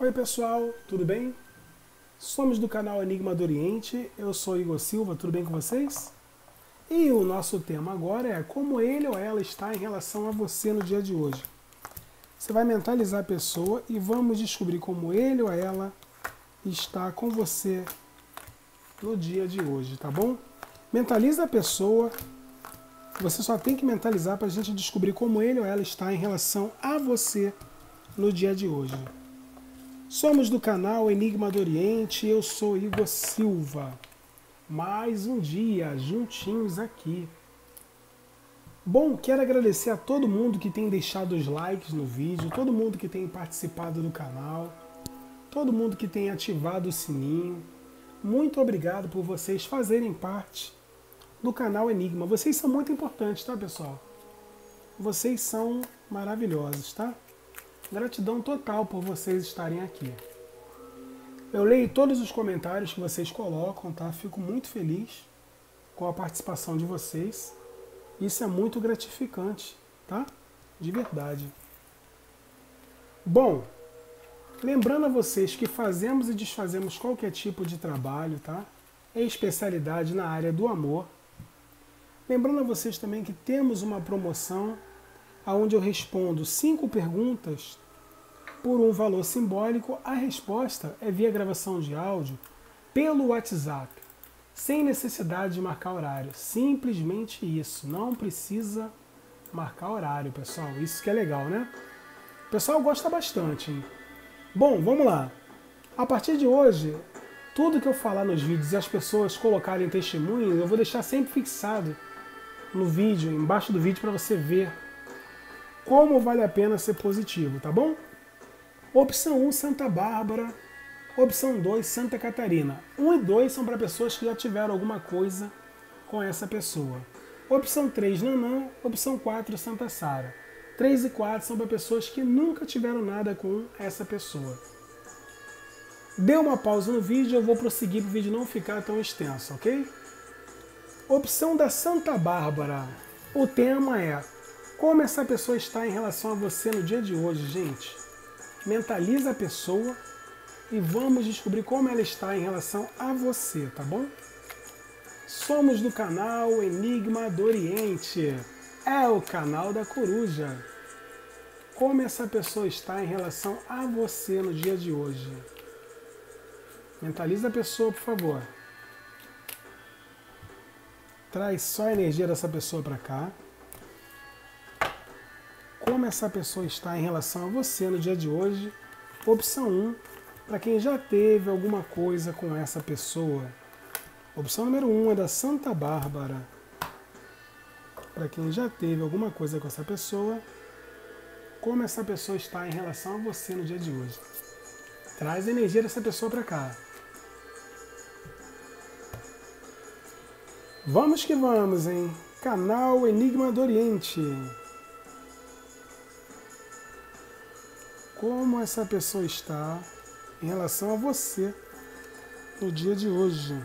Oi pessoal, tudo bem? Somos do canal Enigma do Oriente, eu sou Igor Silva, tudo bem com vocês? E o nosso tema agora é como ele ou ela está em relação a você no dia de hoje. Você vai mentalizar a pessoa e vamos descobrir como ele ou ela está com você no dia de hoje, tá bom? Mentaliza a pessoa, você só tem que mentalizar para a gente descobrir como ele ou ela está em relação a você no dia de hoje. Somos do canal Enigma do Oriente, eu sou Igor Silva. Mais um dia juntinhos aqui. Bom, quero agradecer a todo mundo que tem deixado os likes no vídeo, todo mundo que tem participado do canal, todo mundo que tem ativado o sininho. Muito obrigado por vocês fazerem parte do canal Enigma. Vocês são muito importantes, tá, pessoal? Vocês são maravilhosos, tá? Gratidão total por vocês estarem aqui. Eu leio todos os comentários que vocês colocam, tá? Fico muito feliz com a participação de vocês. Isso é muito gratificante, tá? De verdade. Bom, lembrando a vocês que fazemos e desfazemos qualquer tipo de trabalho, tá? Em especialidade na área do amor. Lembrando a vocês também que temos uma promoção onde eu respondo cinco perguntas por um valor simbólico. A resposta é via gravação de áudio pelo WhatsApp, sem necessidade de marcar horário. Simplesmente isso. Não precisa marcar horário, pessoal. Isso que é legal, né? O pessoal gosta bastante. Hein? Bom, vamos lá. A partir de hoje, tudo que eu falar nos vídeos e as pessoas colocarem testemunhos, eu vou deixar sempre fixado no vídeo, embaixo do vídeo, para você ver como vale a pena ser positivo, tá bom? Opção 1, Santa Bárbara. Opção 2, Santa Catarina. 1 e 2 são para pessoas que já tiveram alguma coisa com essa pessoa. Opção 3, Nanã. Opção 4, Santa Sara. 3 e 4 são para pessoas que nunca tiveram nada com essa pessoa. Dê uma pausa no vídeo, eu vou prosseguir para o vídeo não ficar tão extenso, ok? Opção da Santa Bárbara. O tema é como essa pessoa está em relação a você no dia de hoje, gente. Mentaliza a pessoa e vamos descobrir como ela está em relação a você, tá bom? Somos do canal Enigma do Oriente. É o canal da coruja. Como essa pessoa está em relação a você no dia de hoje? Mentaliza a pessoa, por favor. Traz só a energia dessa pessoa para cá como essa pessoa está em relação a você no dia de hoje. Opção 1, para quem já teve alguma coisa com essa pessoa. Opção número 1 é da Santa Bárbara. Para quem já teve alguma coisa com essa pessoa, como essa pessoa está em relação a você no dia de hoje. Traz a energia dessa pessoa para cá. Vamos que vamos, hein? Canal Enigma do Oriente. Como essa pessoa está em relação a você no dia de hoje.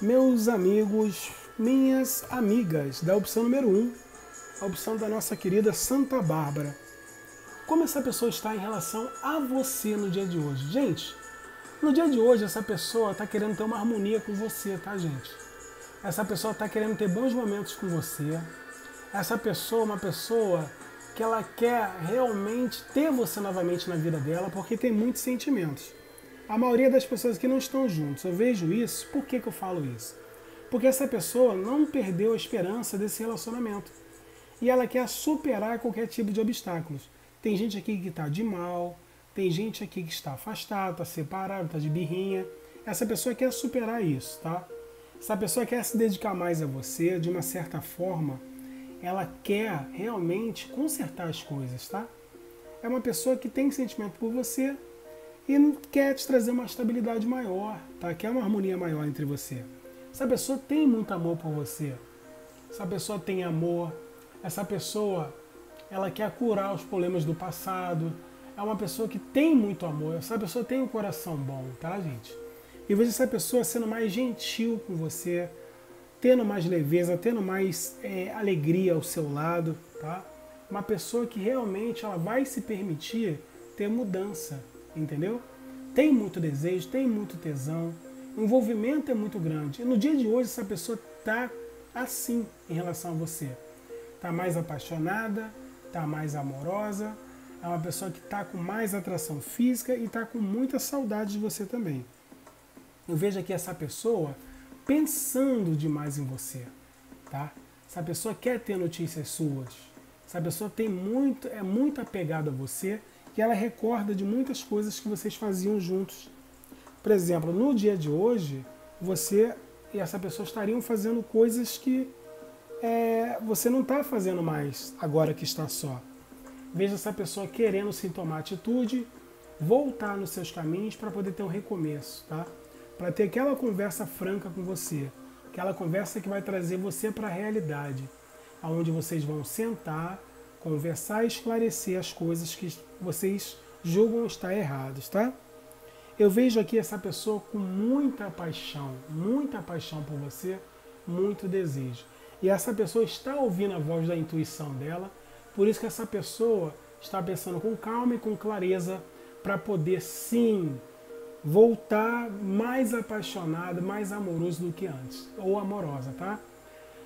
Meus amigos, minhas amigas, da opção número 1, um, a opção da nossa querida Santa Bárbara. Como essa pessoa está em relação a você no dia de hoje? Gente, no dia de hoje essa pessoa está querendo ter uma harmonia com você, tá, gente? Essa pessoa está querendo ter bons momentos com você. Essa pessoa é uma pessoa que ela quer realmente ter você novamente na vida dela, porque tem muitos sentimentos. A maioria das pessoas que não estão juntos, eu vejo isso. Por que, que eu falo isso? Porque essa pessoa não perdeu a esperança desse relacionamento. E ela quer superar qualquer tipo de obstáculos. Tem gente aqui que está de mal, tem gente aqui que está afastado, está separado, está de birrinha. Essa pessoa quer superar isso, tá? Se a pessoa quer se dedicar mais a você, de uma certa forma, ela quer realmente consertar as coisas, tá? É uma pessoa que tem sentimento por você e quer te trazer uma estabilidade maior, tá? Quer uma harmonia maior entre você. Essa pessoa tem muito amor por você. Essa pessoa tem amor. Essa pessoa, ela quer curar os problemas do passado. É uma pessoa que tem muito amor. Essa pessoa tem um coração bom, tá, gente? E veja essa pessoa sendo mais gentil com você, tendo mais leveza, tendo mais é, alegria ao seu lado, tá? Uma pessoa que realmente ela vai se permitir ter mudança, entendeu? Tem muito desejo, tem muito tesão, o envolvimento é muito grande. E no dia de hoje essa pessoa tá assim em relação a você. Tá mais apaixonada, tá mais amorosa, é uma pessoa que está com mais atração física e está com muita saudade de você também. Eu vejo aqui essa pessoa pensando demais em você, tá? Essa pessoa quer ter notícias suas. Essa pessoa tem muito, é muito apegada a você e ela recorda de muitas coisas que vocês faziam juntos. Por exemplo, no dia de hoje, você e essa pessoa estariam fazendo coisas que é, você não está fazendo mais agora que está só. Veja essa pessoa querendo sim tomar atitude, voltar nos seus caminhos para poder ter um recomeço, tá? Para ter aquela conversa franca com você, aquela conversa que vai trazer você para a realidade, aonde vocês vão sentar, conversar e esclarecer as coisas que vocês julgam estar erradas, tá? Eu vejo aqui essa pessoa com muita paixão, muita paixão por você, muito desejo. E essa pessoa está ouvindo a voz da intuição dela por isso que essa pessoa está pensando com calma e com clareza para poder sim voltar mais apaixonado, mais amoroso do que antes, ou amorosa, tá?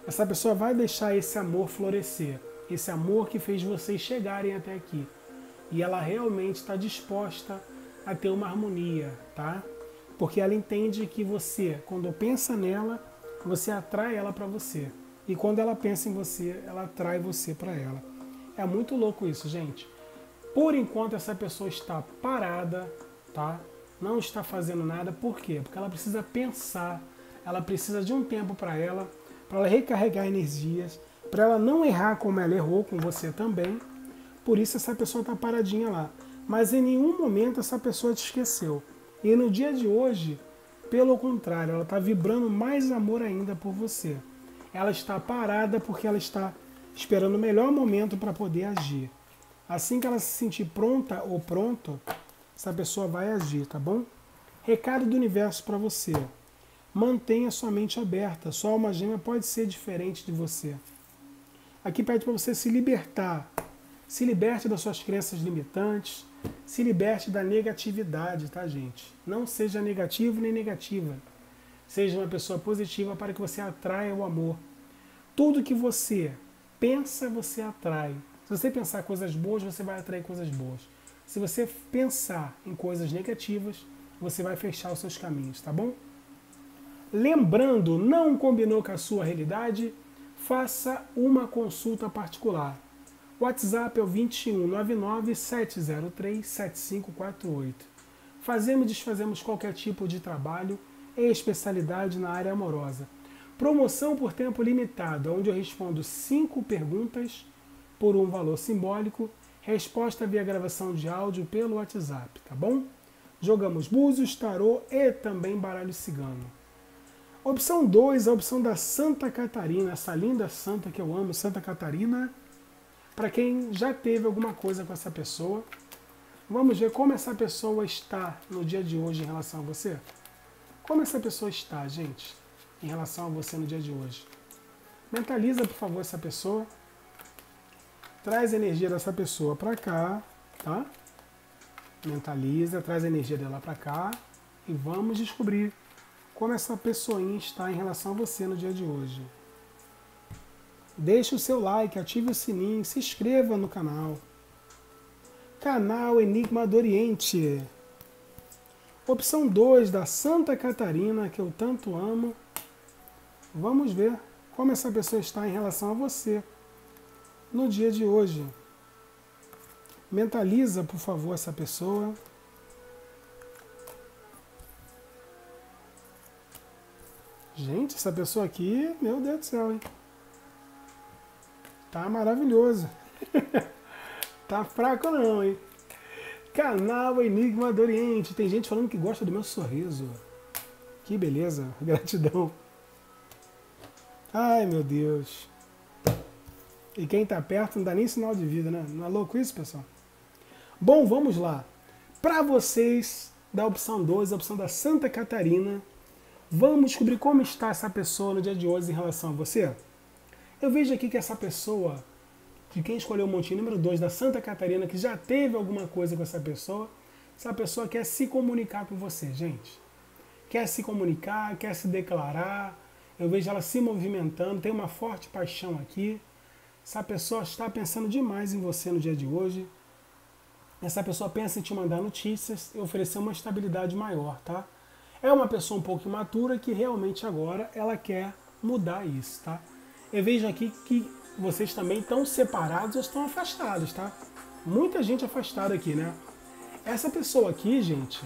Essa pessoa vai deixar esse amor florescer, esse amor que fez vocês chegarem até aqui. E ela realmente está disposta a ter uma harmonia, tá? Porque ela entende que você, quando pensa nela, você atrai ela para você. E quando ela pensa em você, ela atrai você para ela. É muito louco isso, gente. Por enquanto essa pessoa está parada, tá? Não está fazendo nada. Por quê? Porque ela precisa pensar, ela precisa de um tempo para ela, para ela recarregar energias, para ela não errar como ela errou com você também. Por isso essa pessoa está paradinha lá. Mas em nenhum momento essa pessoa te esqueceu. E no dia de hoje, pelo contrário, ela está vibrando mais amor ainda por você. Ela está parada porque ela está esperando o melhor momento para poder agir. Assim que ela se sentir pronta ou pronto, essa pessoa vai agir, tá bom? Recado do universo para você. Mantenha sua mente aberta. Sua alma gêmea pode ser diferente de você. Aqui pede para você se libertar. Se liberte das suas crenças limitantes. Se liberte da negatividade, tá, gente? Não seja negativo nem negativa. Seja uma pessoa positiva para que você atraia o amor. Tudo que você pensa, você atrai. Se você pensar coisas boas, você vai atrair coisas boas. Se você pensar em coisas negativas, você vai fechar os seus caminhos, tá bom? Lembrando, não combinou com a sua realidade? Faça uma consulta particular. WhatsApp é o 2199 703 7548. Fazemos e desfazemos qualquer tipo de trabalho e especialidade na área amorosa Promoção por tempo limitado, onde eu respondo cinco perguntas por um valor simbólico. Resposta via gravação de áudio pelo WhatsApp, tá bom? Jogamos búzios, tarô e também baralho cigano. Opção 2, a opção da Santa Catarina, essa linda santa que eu amo, Santa Catarina. Para quem já teve alguma coisa com essa pessoa, vamos ver como essa pessoa está no dia de hoje em relação a você. Como essa pessoa está, gente? em relação a você no dia de hoje. Mentaliza, por favor, essa pessoa. Traz a energia dessa pessoa para cá, tá? Mentaliza, traz a energia dela para cá e vamos descobrir como essa pessoinha está em relação a você no dia de hoje. Deixe o seu like, ative o sininho, se inscreva no canal. Canal Enigma do Oriente. Opção 2 da Santa Catarina, que eu tanto amo. Vamos ver como essa pessoa está em relação a você no dia de hoje. Mentaliza, por favor, essa pessoa. Gente, essa pessoa aqui, meu Deus do céu, hein? Tá maravilhoso. tá fraco não, hein? Canal Enigma do Oriente. Tem gente falando que gosta do meu sorriso. Que beleza. Gratidão. Ai, meu Deus. E quem está perto não dá nem sinal de vida, né? Não é louco isso, pessoal? Bom, vamos lá. Para vocês da opção 2, a opção da Santa Catarina, Vamos descobrir como está essa pessoa no dia de hoje em relação a você? Eu vejo aqui que essa pessoa, de quem escolheu o montinho número 2 da Santa Catarina, que já teve alguma coisa com essa pessoa, essa pessoa quer se comunicar com você, gente. Quer se comunicar, quer se declarar. Eu vejo ela se movimentando, tem uma forte paixão aqui. Essa pessoa está pensando demais em você no dia de hoje. Essa pessoa pensa em te mandar notícias e oferecer uma estabilidade maior, tá? É uma pessoa um pouco imatura que realmente agora ela quer mudar isso, tá? Eu vejo aqui que vocês também estão separados ou estão afastados, tá? Muita gente afastada aqui, né? Essa pessoa aqui, gente,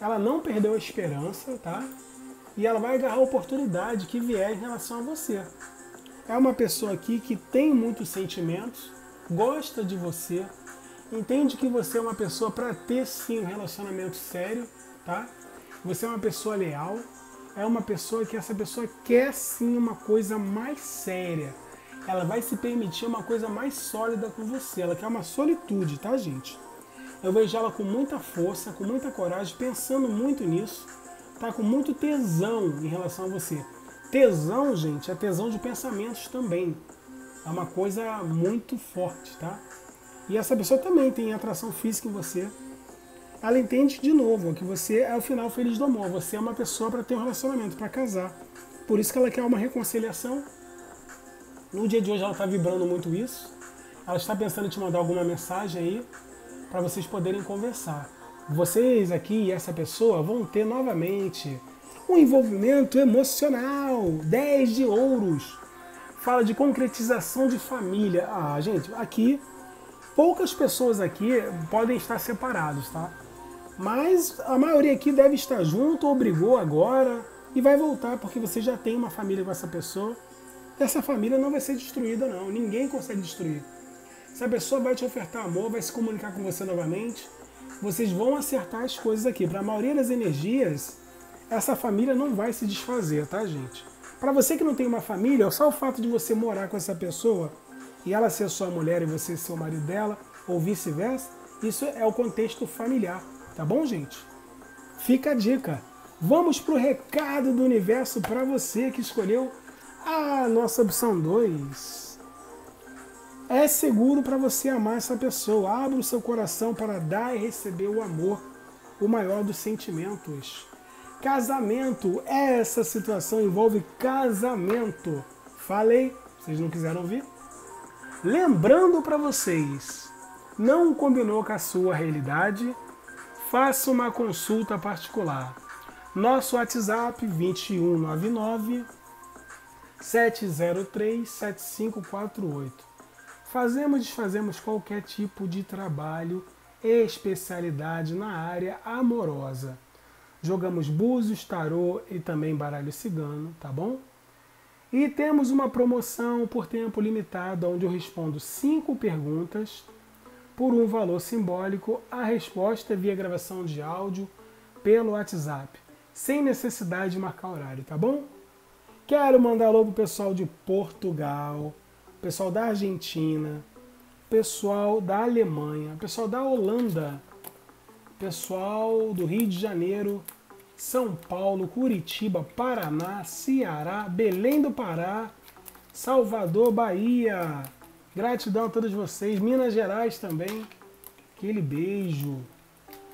ela não perdeu a esperança, tá? E ela vai agarrar a oportunidade que vier em relação a você. É uma pessoa aqui que tem muitos sentimentos, gosta de você, entende que você é uma pessoa para ter sim um relacionamento sério, tá? Você é uma pessoa leal, é uma pessoa que essa pessoa quer sim uma coisa mais séria. Ela vai se permitir uma coisa mais sólida com você. Ela quer uma solitude, tá, gente? Eu vejo ela com muita força, com muita coragem, pensando muito nisso, tá? Com muito tesão em relação a você. Tesão, gente, é tesão de pensamentos também. É uma coisa muito forte, tá? E essa pessoa também tem atração física em você. Ela entende de novo que você é o final feliz do amor. Você é uma pessoa para ter um relacionamento, para casar. Por isso que ela quer uma reconciliação. No dia de hoje ela está vibrando muito isso. Ela está pensando em te mandar alguma mensagem aí para vocês poderem conversar. Vocês aqui e essa pessoa vão ter novamente um envolvimento emocional. 10 de ouros. Fala de concretização de família. Ah, gente, aqui poucas pessoas aqui podem estar separados, tá? Mas a maioria aqui deve estar junto, ou brigou agora e vai voltar porque você já tem uma família com essa pessoa. Essa família não vai ser destruída não, ninguém consegue destruir. Essa pessoa vai te ofertar amor, vai se comunicar com você novamente. Vocês vão acertar as coisas aqui. Para a maioria das energias, essa família não vai se desfazer, tá, gente? Para você que não tem uma família, só o fato de você morar com essa pessoa e ela ser sua mulher e você ser o marido dela, ou vice-versa, isso é o contexto familiar, tá bom, gente? Fica a dica. Vamos pro recado do universo para você que escolheu a nossa opção 2. É seguro para você amar essa pessoa. Abra o seu coração para dar e receber o amor, o maior dos sentimentos. Casamento. Essa situação envolve casamento. Falei, vocês não quiseram ouvir? Lembrando para vocês, não combinou com a sua realidade? Faça uma consulta particular. Nosso WhatsApp 2199 703 7548. Fazemos e desfazemos qualquer tipo de trabalho especialidade na área amorosa Jogamos búzios, tarô e também baralho cigano, tá bom? E temos uma promoção por tempo limitado, onde eu respondo cinco perguntas por um valor simbólico. A resposta é via gravação de áudio pelo WhatsApp, sem necessidade de marcar horário, tá bom? Quero mandar alô pro pessoal de Portugal, pessoal da Argentina, pessoal da Alemanha, pessoal da Holanda, pessoal do Rio de Janeiro, São Paulo, Curitiba, Paraná, Ceará, Belém do Pará, Salvador, Bahia. Gratidão a todos vocês, Minas Gerais também. Aquele beijo.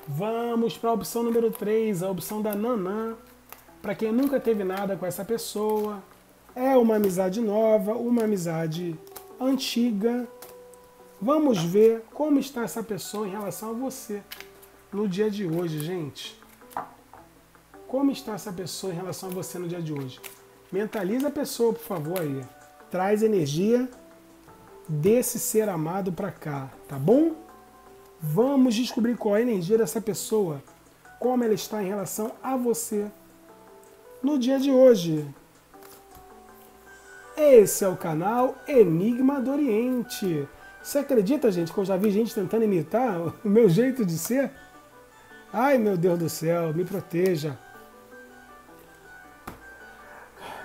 Vamos para a opção número 3, a opção da Nanã. Para quem nunca teve nada com essa pessoa, é uma amizade nova, uma amizade antiga. Vamos ver como está essa pessoa em relação a você no dia de hoje, gente. Como está essa pessoa em relação a você no dia de hoje? Mentaliza a pessoa, por favor, aí. Traz energia desse ser amado para cá, tá bom? Vamos descobrir qual é a energia dessa pessoa, como ela está em relação a você no dia de hoje. Esse é o canal Enigma do Oriente. Você acredita, gente, que eu já vi gente tentando imitar o meu jeito de ser? Ai, meu Deus do céu, me proteja.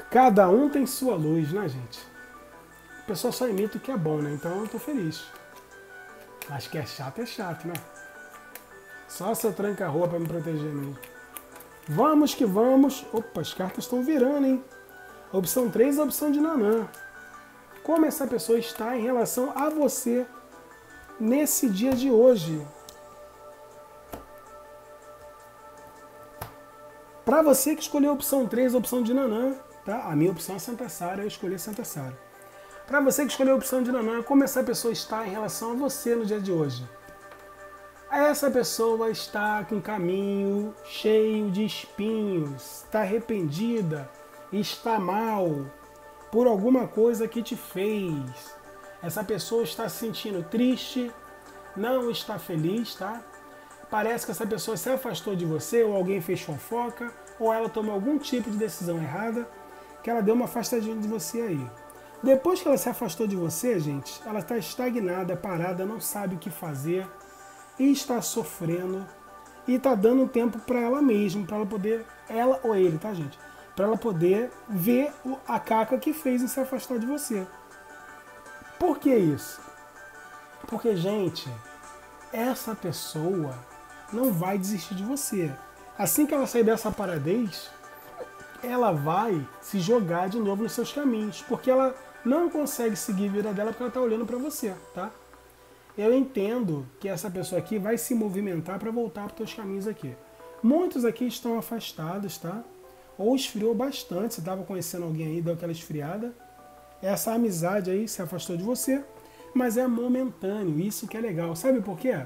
Cada um tem sua luz, né, gente? A pessoa só imita o que é bom, né? Então eu tô feliz. Mas que é chato, é chato, né? Só eu tranca a rua pra me proteger mesmo. Vamos que vamos. Opa, as cartas estão virando, hein? Opção 3 a opção de Nanã. Como essa pessoa está em relação a você nesse dia de hoje? Para você que escolheu a opção 3, a opção de Nanã, tá? A minha opção é Santa Sara, eu escolhi Santa Sara. Para você que escolheu a opção de Nanã, como essa pessoa está em relação a você no dia de hoje? Essa pessoa está com o caminho cheio de espinhos, está arrependida, está mal por alguma coisa que te fez. Essa pessoa está se sentindo triste, não está feliz, tá? Parece que essa pessoa se afastou de você, ou alguém fez fofoca, ou ela tomou algum tipo de decisão errada, que ela deu uma afastadinha de você aí. Depois que ela se afastou de você, gente, ela está estagnada, parada, não sabe o que fazer e está sofrendo e está dando um tempo para ela mesma, para ela poder, ela ou ele, tá, gente? Para ela poder ver a caca que fez em se afastar de você. Por que isso? Porque, gente, essa pessoa não vai desistir de você. Assim que ela sair dessa paradez, ela vai se jogar de novo nos seus caminhos, porque ela não consegue seguir a vida dela porque ela está olhando para você, tá? Eu entendo que essa pessoa aqui vai se movimentar para voltar para os teus caminhos aqui. Muitos aqui estão afastados, tá? Ou esfriou bastante, você estava conhecendo alguém aí, deu aquela esfriada. Essa amizade aí se afastou de você, mas é momentâneo, isso que é legal. Sabe por quê?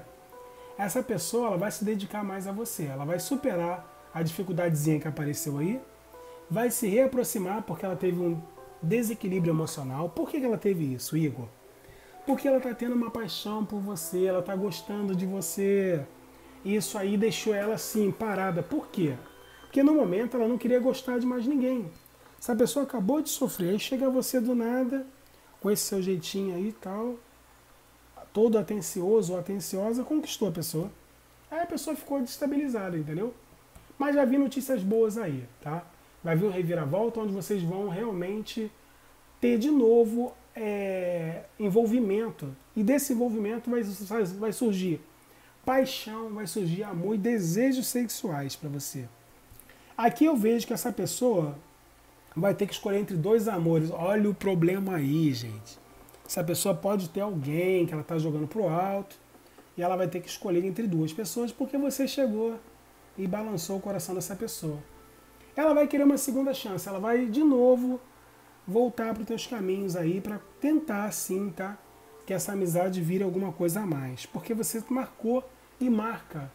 Essa pessoa ela vai se dedicar mais a você, ela vai superar a dificuldadezinha que apareceu aí, vai se reaproximar porque ela teve um desequilíbrio emocional. Por que ela teve isso, Igor? Porque ela está tendo uma paixão por você, ela está gostando de você. Isso aí deixou ela assim, parada. Por quê? Porque no momento ela não queria gostar de mais ninguém. Essa pessoa acabou de sofrer, aí chega você do nada, com esse seu jeitinho aí e tal, todo atencioso ou atenciosa, conquistou a pessoa. Aí a pessoa ficou destabilizada, entendeu? Mas já vi notícias boas aí, tá? vai vir um reviravolta onde vocês vão realmente ter de novo é, envolvimento. E desse envolvimento vai, vai surgir paixão, vai surgir amor e desejos sexuais para você. Aqui eu vejo que essa pessoa vai ter que escolher entre dois amores. Olha o problema aí, gente. Essa pessoa pode ter alguém que ela está jogando pro alto e ela vai ter que escolher entre duas pessoas porque você chegou e balançou o coração dessa pessoa ela vai querer uma segunda chance, ela vai de novo voltar para os teus caminhos aí para tentar sim, tá? Que essa amizade vire alguma coisa a mais, porque você marcou e marca.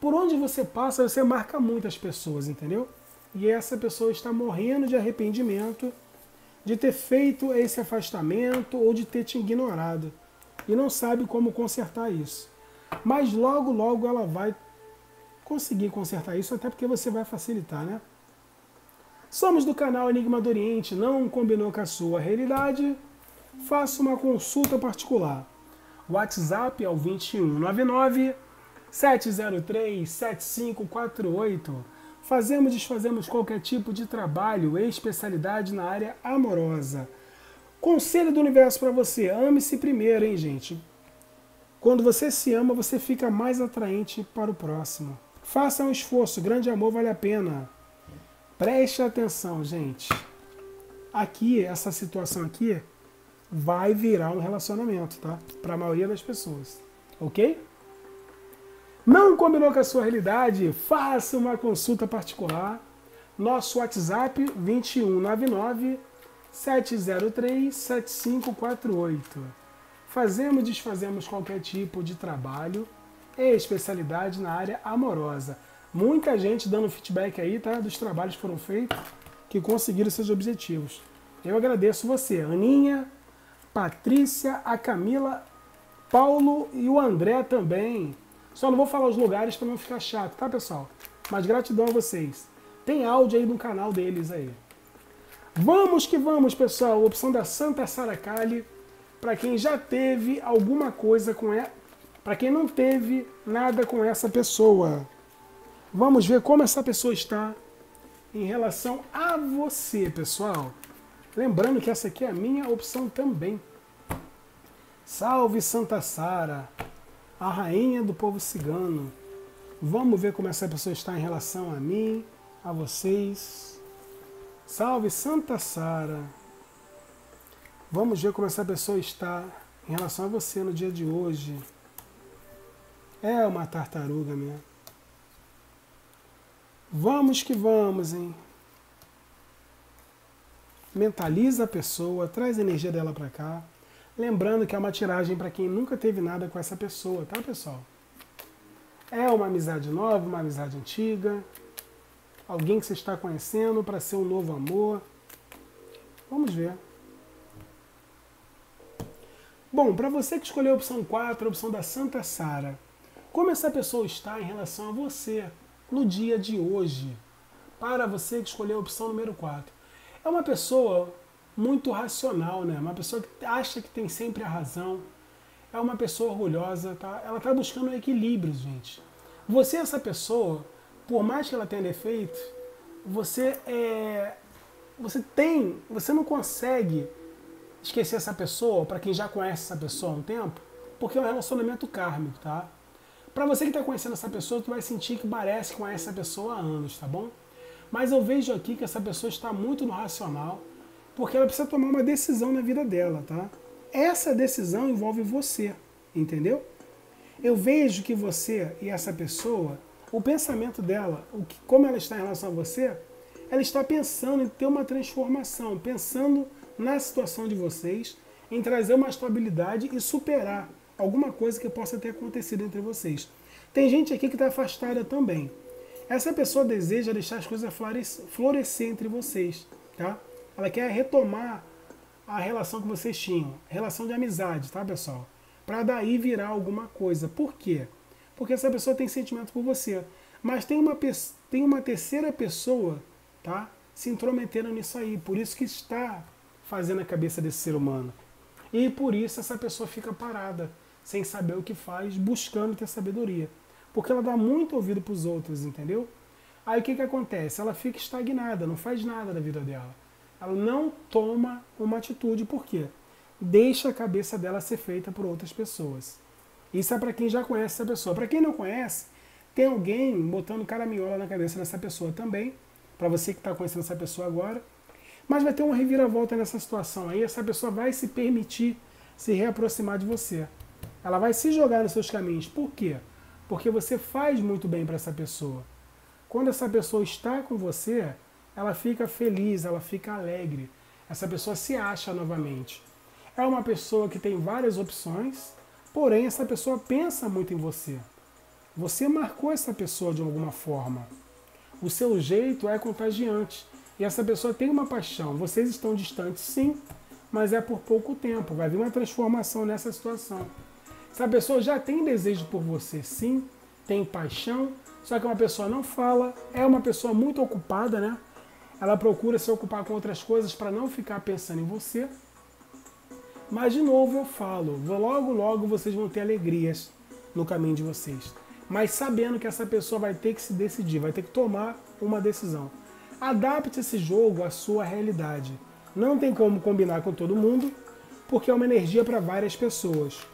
Por onde você passa, você marca muitas pessoas, entendeu? E essa pessoa está morrendo de arrependimento de ter feito esse afastamento ou de ter te ignorado e não sabe como consertar isso. Mas logo, logo ela vai conseguir consertar isso, até porque você vai facilitar, né? Somos do canal Enigma do Oriente, não combinou com a sua realidade? Faça uma consulta particular. WhatsApp é o 2199 703 7548. Fazemos e desfazemos qualquer tipo de trabalho e especialidade na área amorosa. Conselho do universo para você: ame-se primeiro, hein, gente? Quando você se ama, você fica mais atraente para o próximo. Faça um esforço, grande amor vale a pena. Preste atenção, gente. Aqui, essa situação aqui vai virar um relacionamento, tá? Para a maioria das pessoas. Ok? Não combinou com a sua realidade? Faça uma consulta particular. Nosso WhatsApp 2199 703 7548. Fazemos e desfazemos qualquer tipo de trabalho e especialidade na área amorosa. Muita gente dando feedback aí, tá? Dos trabalhos que foram feitos, que conseguiram seus objetivos. Eu agradeço você, Aninha, Patrícia, a Camila, Paulo e o André também. Só não vou falar os lugares para não ficar chato, tá, pessoal? Mas gratidão a vocês. Tem áudio aí no canal deles aí. Vamos que vamos, pessoal. Opção da Santa Sara Kali. Para quem já teve alguma coisa com ela. Para quem não teve nada com essa pessoa. Vamos ver como essa pessoa está em relação a você, pessoal. Lembrando que essa aqui é a minha opção também. Salve Santa Sara, a rainha do povo cigano. Vamos ver como essa pessoa está em relação a mim a vocês. Salve Santa Sara. Vamos ver como essa pessoa está em relação a você no dia de hoje. É uma tartaruga mesmo. Vamos que vamos, hein? Mentaliza a pessoa, traz a energia dela para cá. Lembrando que é uma tiragem para quem nunca teve nada com essa pessoa, tá, pessoal? É uma amizade nova, uma amizade antiga, alguém que você está conhecendo para ser um novo amor. Vamos ver. Bom, para você que escolheu a opção 4, a opção da Santa Sara, como essa pessoa está em relação a você no dia de hoje? Para você que escolheu a opção número 4. É uma pessoa muito racional, né? Uma pessoa que acha que tem sempre a razão. É uma pessoa orgulhosa, tá? Ela está buscando um equilíbrio, gente. Você, essa pessoa, por mais que ela tenha defeito, você é, você tem, você não consegue esquecer essa pessoa, para quem já conhece essa pessoa há um tempo, porque é um relacionamento kármico, tá? Para você que está conhecendo essa pessoa, tu vai sentir que parece com essa pessoa há anos, tá bom? Mas eu vejo aqui que essa pessoa está muito no racional, porque ela precisa tomar uma decisão na vida dela, tá? Essa decisão envolve você, entendeu? Eu vejo que você e essa pessoa, o pensamento dela, o que, como ela está em relação a você, ela está pensando em ter uma transformação, pensando na situação de vocês, em trazer uma estabilidade e superar alguma coisa que possa ter acontecido entre vocês. Tem gente aqui que está afastada também. Essa pessoa deseja deixar as coisas florescer entre vocês, tá? Ela quer retomar a relação que vocês tinham, relação de amizade, tá, pessoal? Para daí virar alguma coisa. Por quê? Porque essa pessoa tem sentimento por você, mas tem uma, tem uma terceira pessoa, tá? Se intrometendo nisso aí, por isso que está fazendo a cabeça desse ser humano. E por isso essa pessoa fica parada, sem saber o que faz, buscando ter sabedoria. Porque ela dá muito ouvido para os outros, entendeu? Aí o que, que acontece? Ela fica estagnada, não faz nada da vida dela. Ela não toma uma atitude, por quê? Deixa a cabeça dela ser feita por outras pessoas. Isso é para quem já conhece essa pessoa. Para quem não conhece, tem alguém botando caraminhola na cabeça dessa pessoa também. Para você que está conhecendo essa pessoa agora. Mas vai ter uma reviravolta nessa situação aí. Essa pessoa vai se permitir se reaproximar de você. Ela vai se jogar nos seus caminhos. Por quê? Porque você faz muito bem para essa pessoa. Quando essa pessoa está com você, ela fica feliz, ela fica alegre. Essa pessoa se acha novamente. É uma pessoa que tem várias opções, porém essa pessoa pensa muito em você. Você marcou essa pessoa de alguma forma. O seu jeito é contagiante. E essa pessoa tem uma paixão. Vocês estão distantes, sim, mas é por pouco tempo. Vai vir uma transformação nessa situação. Essa pessoa já tem desejo por você, sim, tem paixão, só que uma pessoa não fala, é uma pessoa muito ocupada, né? Ela procura se ocupar com outras coisas para não ficar pensando em você. Mas de novo eu falo, logo logo vocês vão ter alegrias no caminho de vocês. Mas sabendo que essa pessoa vai ter que se decidir, vai ter que tomar uma decisão. Adapte esse jogo à sua realidade. Não tem como combinar com todo mundo, porque é uma energia para várias pessoas.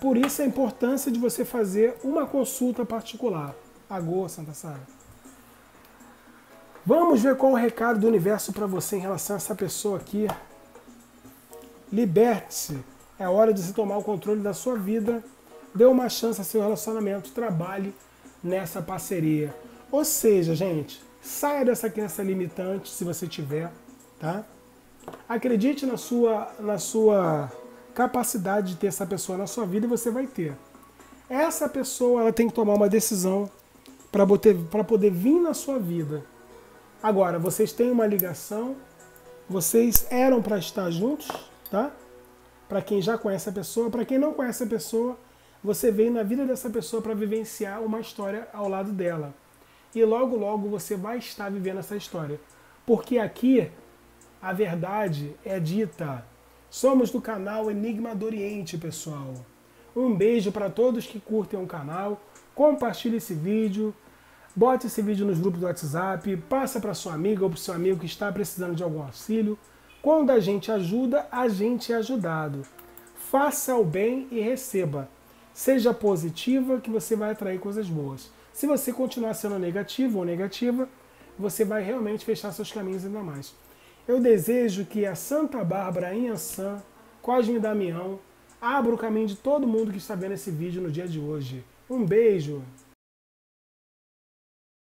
Por isso a importância de você fazer uma consulta particular. Agô, Santa Sara. Vamos ver qual é o recado do universo para você em relação a essa pessoa aqui. Liberte-se. É hora de se tomar o controle da sua vida. Dê uma chance a seu relacionamento. Trabalhe nessa parceria. Ou seja, gente, saia dessa crença limitante, se você tiver, tá? Acredite na sua, na sua capacidade de ter essa pessoa na sua vida e você vai ter. Essa pessoa ela tem que tomar uma decisão para poder, poder vir na sua vida. Agora, vocês têm uma ligação, vocês eram para estar juntos, tá? Para quem já conhece a pessoa, para quem não conhece a pessoa, você veio na vida dessa pessoa para vivenciar uma história ao lado dela. E logo, logo você vai estar vivendo essa história. Porque aqui a verdade é dita Somos do canal Enigma do Oriente, pessoal. Um beijo para todos que curtem o canal. Compartilhe esse vídeo. Bote esse vídeo nos grupos do WhatsApp. Passa para sua amiga ou para seu amigo que está precisando de algum auxílio. Quando a gente ajuda, a gente é ajudado. Faça o bem e receba. Seja positiva que você vai atrair coisas boas. Se você continuar sendo negativo ou negativa, você vai realmente fechar seus caminhos ainda mais. Eu desejo que a Santa Bárbara Inhansã, Cosme Damião, abra o caminho de todo mundo que está vendo esse vídeo no dia de hoje. Um beijo!